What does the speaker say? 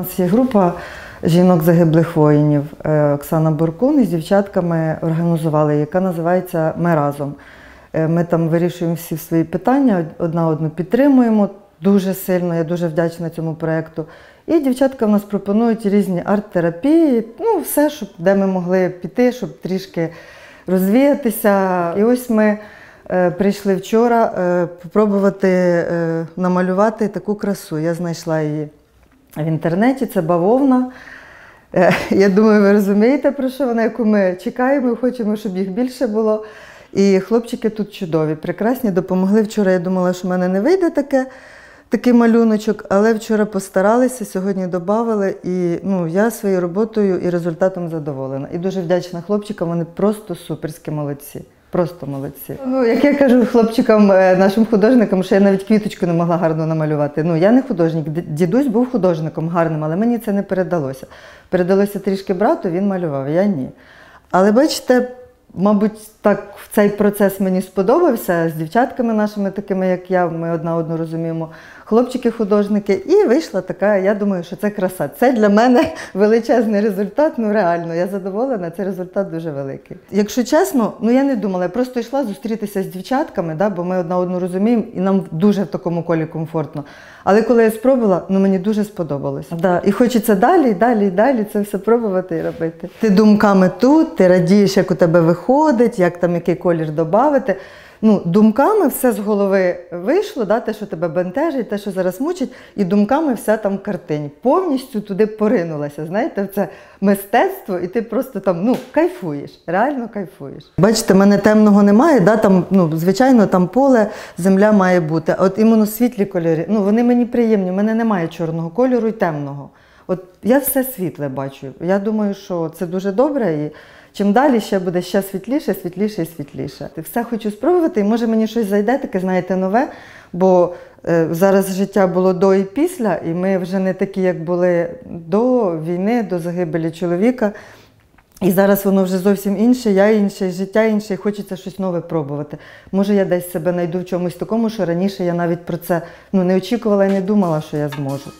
нас є група жінок загиблих воїнів. Е, Оксана Боркун із дівчатками організували, яка називається Ми разом. Е, Ми там вирішуємо всі свої питання, одна одну підтримуємо дуже сильно. Я дуже вдячна цьому проєкту. І дівчатка в нас пропонують різні арт-терапії, ну все, щоб де ми могли піти, щоб трішки розвіятися. І ось ми е, прийшли вчора е, попробувати е, намалювати таку красу. Я знайшла її в інтернеті. Це бавовна. Е, Я думаю, ви розумієте, про що вона, яку ми чекаємо, і хочемо, щоб їх більше було. І хлопчики тут чудові, прекрасні, допомогли. Вчора я думала, що в мене не вийде таке, такий малюночок, але вчора постаралися, сьогодні додали. І ну, я своєю роботою і результатом задоволена. І дуже вдячна хлопчикам, вони просто суперські молодці. Просто молодці. Ну, як я кажу хлопчикам, е, нашим художникам, що я навіть квіточку не могла гарно намалювати. Ну, я не художник, дідусь був художником гарним, але мені це не передалося. Передалося трішки брату, він малював, я ні. Але бачите, мабуть, так в цей процес мені сподобався з дівчатками нашими, такими як я, ми одна одну розуміємо, хлопчики-художники, і вийшла така, я думаю, що це краса. Це для мене величезний результат, ну реально, я задоволена, цей результат дуже великий. Якщо чесно, ну я не думала, я просто йшла зустрітися з дівчатками, да, бо ми одна одну розуміємо, і нам дуже в такому колі комфортно. Але коли я спробувала, ну мені дуже сподобалось. Да. І хочеться далі, і далі, і далі це все пробувати і робити. Ти думками тут, ти радієш, як у тебе виходить, як там який колір додати. Ну, думками все з голови вийшло, да, те, що тебе бентежить, те, що зараз мучить, і думками вся там в картині. Повністю туди поринулася, знаєте, в це мистецтво, і ти просто там ну, кайфуєш, реально кайфуєш. Бачите, мене темного немає, да, там, ну, звичайно, там поле, земля має бути. От іменно світлі кольори, ну, вони мені приємні, в мене немає чорного кольору і темного. От я все світле бачу. Я думаю, що це дуже добре. І чим далі ще буде ще світліше, світліше і світліше. Все хочу спробувати, і може мені щось зайде, таке, знаєте, нове. Бо е, зараз життя було до і після, і ми вже не такі, як були до війни, до загибелі чоловіка. І зараз воно вже зовсім інше, я інше, життя інше, і хочеться щось нове пробувати. Може, я десь себе знайду в чомусь такому, що раніше я навіть про це ну, не очікувала і не думала, що я зможу.